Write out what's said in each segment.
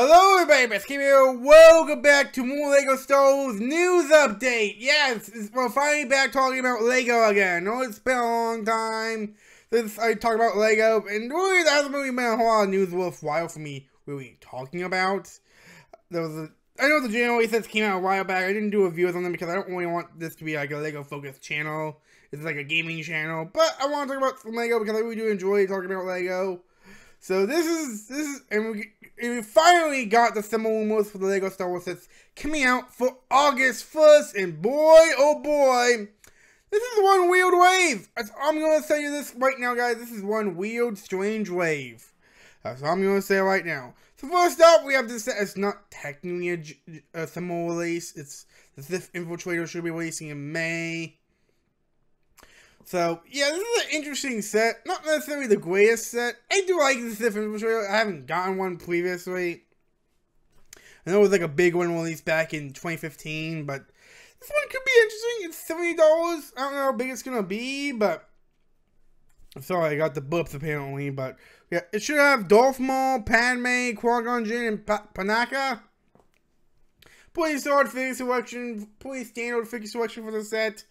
Hello everybody, it's Kim here. Welcome back to more LEGO Star Wars news update. Yes, we're finally back talking about LEGO again. I know it's been a long time since I talked about LEGO, and really there hasn't really been a whole lot of news worthwhile for me really talking about. There was a, I know the January sets came out a while back. I didn't do reviews on them because I don't really want this to be like a LEGO focused channel. It's like a gaming channel, but I want to talk about some LEGO because I really do enjoy talking about LEGO. So this is this is and we, and we finally got the summer rumors for the Lego Star Wars sets coming out for August 1st, and boy oh boy, this is one weird wave. I'm gonna say this right now, guys. This is one weird, strange wave. That's all I'm gonna say right now. So first up, we have this set. It's not technically a, a release. It's the Sith Infiltrator should be releasing in May. So, yeah, this is an interesting set. Not necessarily the greatest set. I do like this different material. I haven't gotten one previously. I know it was like a big one released back in 2015, but this one could be interesting. It's $70. I don't know how big it's going to be, but... I'm sorry, I got the books apparently, but... Yeah, it should have Darth Maul, Padme, Qui-Gon Jinn, and pa Panaka. Pretty solid figure selection. Pretty standard figure selection for the set.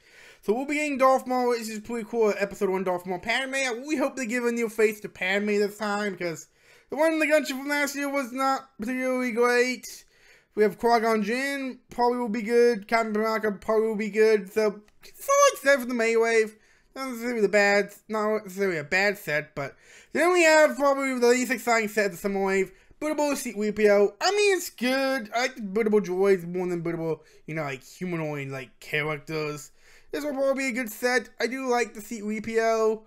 So we'll be getting Darth Maul, which is pretty cool. Episode 1 Darth Maul. Padme, we hope they give a new face to Padme this time, because the one in the gunship from last year was not particularly great. We have Qui-Gon Jinn, probably will be good. Captain Panaka probably will be good. So, so except for the Maywave. Not necessarily the bad, not necessarily a bad set, but then we have probably the least exciting set, the Summer Wave. Bootable C-3PO. I mean, it's good. I like bootable droids more than bootable, you know, like humanoid, like, characters. This will probably be a good set. I do like the C-3PO.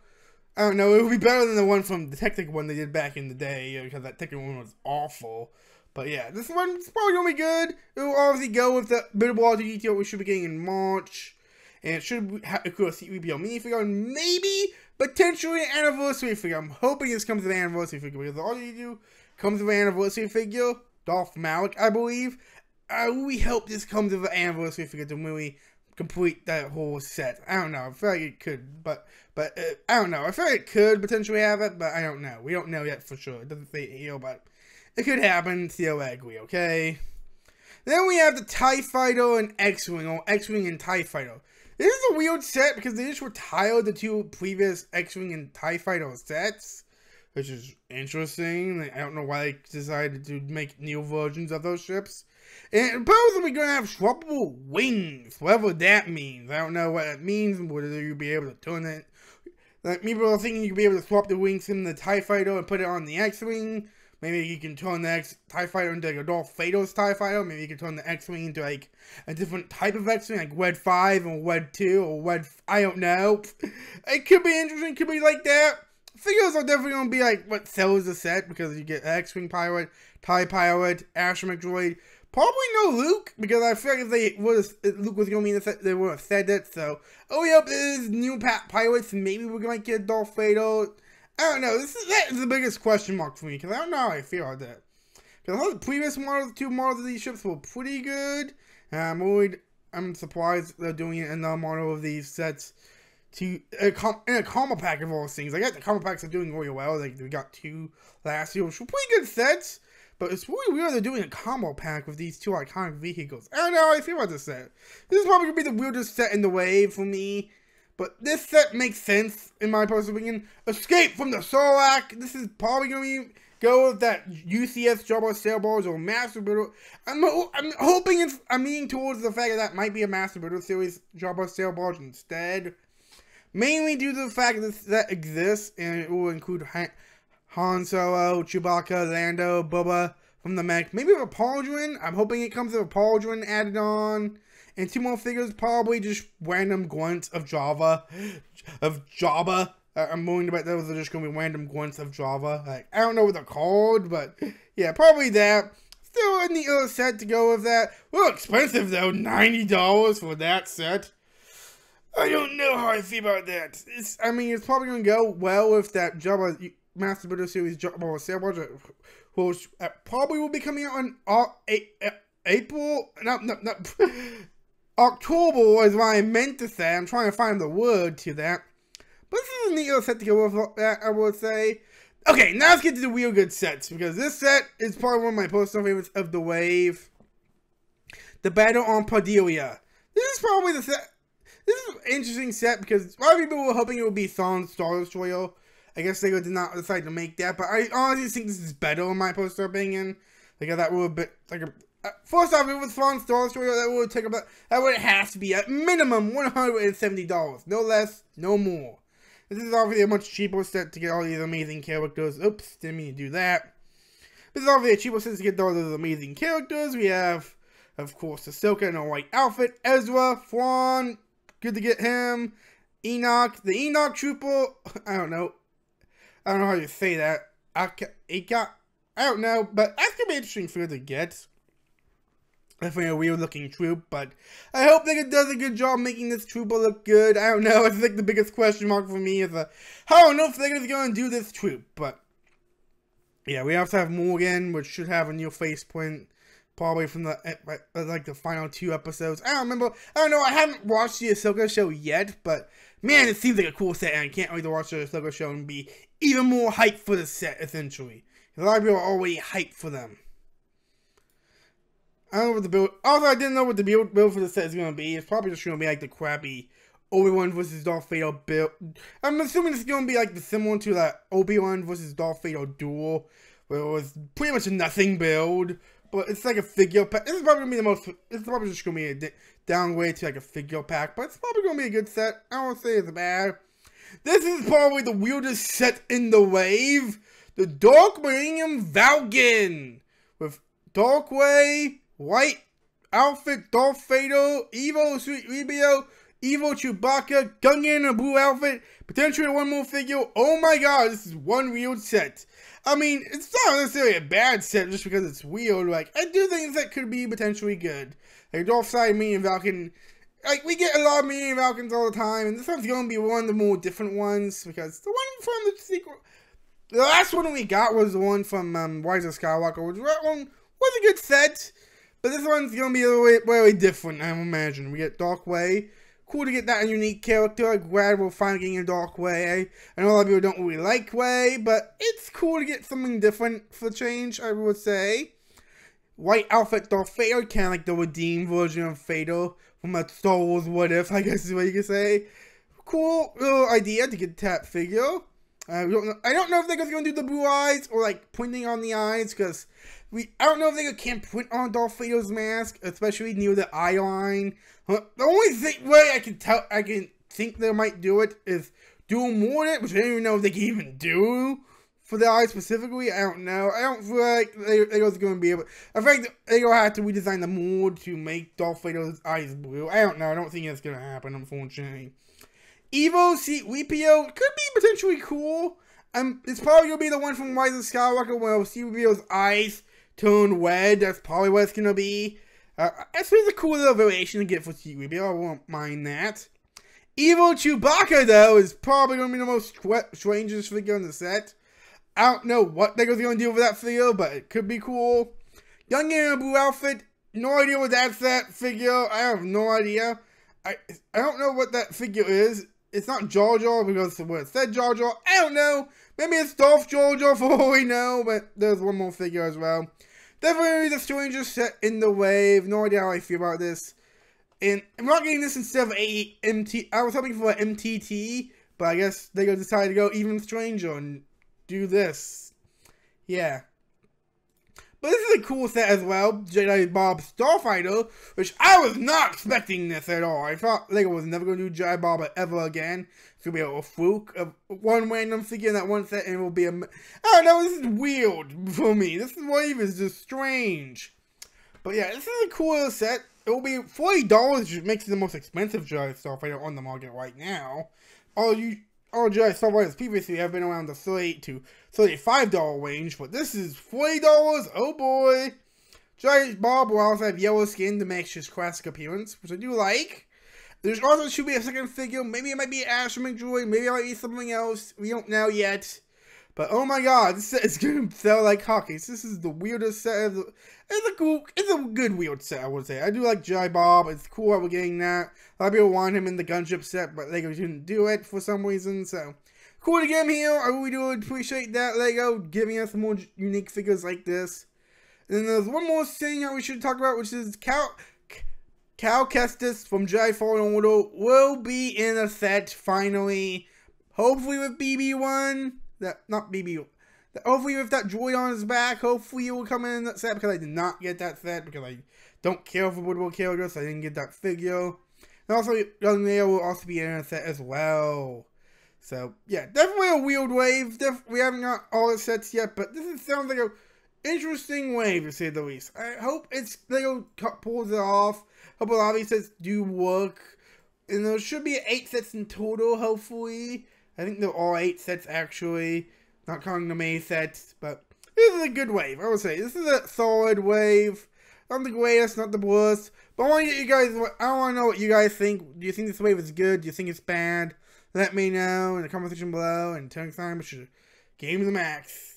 I don't know, it would be better than the one from the Technic one they did back in the day, because that Technic one was awful. But yeah, this one's probably gonna be good. It will obviously go with the bootable R2-D2 we should be getting in March. And it should have a cool C-3PO minifigure, maybe, potentially, an anniversary figure. I'm hoping this comes with an anniversary figure, because the R2-D2 comes with an anniversary figure. Darth Malak, I believe. I really hope this comes with an anniversary figure to really complete that whole set. I don't know. I feel like it could, but but uh, I don't know. I feel like it could potentially have it, but I don't know. We don't know yet for sure. It doesn't say but it could happen. Theoretically, okay. Then we have the TIE Fighter and X-Wing, or X-Wing and TIE Fighter. This is a weird set because they just retired the two previous X-Wing and TIE Fighter sets, which is interesting. I don't know why they decided to make new versions of those ships. And supposedly we're gonna have swappable wings, whatever that means. I don't know what it means, whether you'll be able to turn it. Like people are thinking you will be able to swap the wings from the TIE Fighter and put it on the X-Wing. Maybe you can turn the X TIE Fighter into like a Darth Vader's TIE Fighter. Maybe you can turn the X-Wing into like a different type of X-Wing, like Wed 5 or Wed 2 or Wed... I don't know. It could be interesting, It could be like that. Figures are definitely to be like what sells the set because you get X-Wing pilot, TIE pilot, Astromech droid, Probably no Luke, because I feel like if they was Luke was gonna be in the set, they would have said it. So, oh yep, this is new Pat pilots. Maybe we're gonna get Darth Vader. I don't know. This is that is the biggest question mark for me because I don't know how I feel about that. Because the previous models, two models of these ships were pretty good. And I'm worried. I'm surprised they're doing the model of these sets to a com- in a combo pack of all things. I got the combo packs are doing really well. Like we got two last year, which were pretty good sets. But it's really weird they're doing a combo pack with these two iconic vehicles. I don't know how I feel about this set. This is probably to be the weirdest set in the wave for me. But this set makes sense, in my personal opinion. Escape from the Sarlacc. This is probably to be go with that UCS Jabba Sail or Master Builder. I'm, I'm hoping it's, I'm leaning towards the fact that that might be a Master Builder series Jabba Sail instead. Mainly due to the fact that set exists and it will include Han Solo, Chewbacca, Lando, Boba from the mech. Maybe a Pauldron. I'm hoping it comes with a Pauldron added on. And two more figures, probably just random grunts of Jabba. Of Jabba. I'm willing to bet those are just going to be random grunts of Jabba. Like, I don't know what they're called, but yeah, probably that. Still a neat little set to go with that. Little expensive though, $90 for that set. I don't know how I feel about that. It's, I mean, it's probably going to go well with that Jabba Master Builder Series Sail Barge, which probably will be coming out in uh, April. No, no, no. October is what I meant to say. I'm trying to find the word to that. But this is a neat little set to go with that, I would say. Okay, now let's get to the real good sets because this set is probably one of my personal favorites of the wave. The Battle on Peridea. This is probably the set. This is an interesting set because a lot of people were hoping it would be Thrawn Star Destroyer. I guess they did not decide to make that, but I honestly think this is better in my personal opinion. Like that would be like a uh, first off, if it was Thrawn Star Destroyer, that would take about that would have to be at minimum one hundred and seventy dollars, no less, no more. This is obviously a much cheaper set to get all these amazing characters. Oops, didn't mean to do that. This is obviously a cheaper set to get all those amazing characters. We have, of course, Ahsoka in a white outfit. Ezra, Thrawn, good to get him. Enoch, the Enoch Trooper. I don't know. I don't know how you say that. Aka, I don't know, but that's gonna be interesting for to get. Definitely a weird looking troop, but I hope that it does a good job making this troop look good. I don't know. I think the biggest question mark for me is uh, I don't know if they're going to do this troop, but yeah, we to have Morgan, which should have a new faceprint, probably from the eh, uh, like the final two episodes. I don't remember. I don't know. I haven't watched the Ahsoka show yet, but man, it seems like a cool set, and I can't wait to watch the Ahsoka show and be even more hyped for the set. Essentially, a lot of people are already hyped for them. I don't know what the build. Also, I didn't know what the build, build for the set is going to be. It's probably just going to be like the crappy Obi Wan versus Darth Vader build. I'm assuming it's going to be like the similar to that Obi Wan versus Darth Vader duel, where it was pretty much a nothing build. But it's like a figure pack. This is probably gonna be the most. It's probably just gonna be a downgrade to like a figure pack, but it's probably gonna be a good set. I won't say it's bad. This is probably the weirdest set in the wave. The Dark Millennium Falcon with Darkway, White outfit, Darth Vader, Evo C-3PO, Evo Chewbacca, Gungan in a blue outfit, potentially one more figure. Oh my god, this is one weird set. I mean, it's not necessarily a bad set just because it's weird. Like, I do think that could be potentially good. Like, Darth Side, me, and Falcon. Like, we get a lot of Millennium Falcons all the time, and this one's going to be one of the more different ones because the one from the sequel. The last one we got was the one from um, Rise Skywalker, which that one was a good set. But this one's gonna be a little very different, I imagine. We get Dark Way. Cool to get that unique character. I'm glad we're finally getting a Dark Way. I know a lot of people don't really like Way, but it's cool to get something different for change, I would say. White outfit Darth Vader, kind of like the redeemed version of Vader from a Star Wars What If, I guess is what you could say. Cool little idea to get that figure. I don't know. I don't know if they're gonna do the blue eyes or like pointing on the eyes because we I don't know if they can't put on Darth Vader's mask, especially near the eye line. The only thing way I can tell I can think they might do it is do more it, which I don't even know if they can even do for the eye specifically. I don't know. I don't feel like they was going to be able. I think they gonna have to redesign the mold to make Darth Vader's eyes blue. I don't know. I don't think that's gonna happen, unfortunately. Evo C-3PO could be potentially cool. Um, it's probably gonna be the one from Rise of Skywalker where C-3PO's eyes turn red. That's probably what it's gonna be. Uh, it's a cool little variation to get for C-3PO. I won't mind that. Evil Chewbacca though is probably gonna be the most strangest figure in the set. I don't know what they're gonna do with that figure, but it could be cool. Gungan in a blue outfit. No idea what that's that figure. I have no idea. I I don't know what that figure is. It's not Jar Jar because the word said Jar Jar. I don't know. Maybe it's Dolph Jar Jar for all we know, but there's one more figure as well. Definitely the stranger set in the wave. No idea how I feel about this. And I'm not getting this instead of a MT. I was hoping for an MTT, but I guess they decided to go even stranger and do this. Yeah. But this is a cool set as well, Jedi Bob Starfighter, which I was not expecting this at all. I thought Lego was never going to do Jedi Bob ever again. It's going to be a fluke of one random figure in that one set, and it will be a... I don't know, this is weird for me. This wave is just strange. But yeah, this is a cool set. It will be $40, which makes it the most expensive Jedi Starfighter on the market right now. All you all Jedi Starfighters previously have been around the 30 to $35 range, but this is $40, oh boy! Jedi Bob will also have yellow skin to match his classic appearance, which I do like. There's also should be a second figure, maybe it might be Astromech Droid, maybe it might be something else, we don't know yet. But oh my god, this set is gonna sell like hotcakes. This is the weirdest set of the, it's a cool, it's a good weird set, I would say. I do like Jedi Bob, it's cool that we're getting that. A lot of people want him in the gunship set, but they didn't do it for some reason, so. cool to get him here. I really do appreciate that Lego giving us more unique figures like this. And then there's one more thing that we should talk about, which is Cal Cal Kestis from Jedi Fallen Order will be in a set finally. Hopefully with BD-1. That not BB. Hopefully with that droid on his back. Hopefully he will come in that set because I did not get that set because I don't care for Woodward characters. So I didn't get that figure. And also Young Leo will also be in a set as well. So yeah, definitely a weird wave. Def we haven't got all the sets yet, but this is, sounds like a interesting wave to say the least. I hope it's Lego pulls it off. Hope a lot of these sets do work. And there should be eight sets in total, hopefully. I think they're all eight sets actually, not counting the May sets. But this is a good wave. I would say this is a solid wave. Not the greatest, not the worst. But I want to get you guys. I want to know what you guys think. Do you think this wave is good? Do you think it's bad? Let me know in the comment section below. And until next time, Game of the Max.